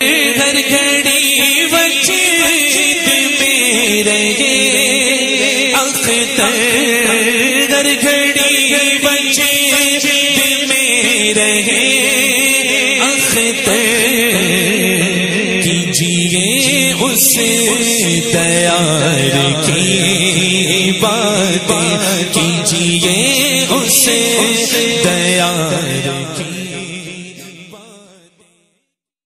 ہر گھڑی وجد میں رہے اختر ہر گھڑی وجد میں رہے اختر۔ کیجیے اس تیار کی بات، کیجیے اس